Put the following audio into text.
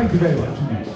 Thank you very much indeed.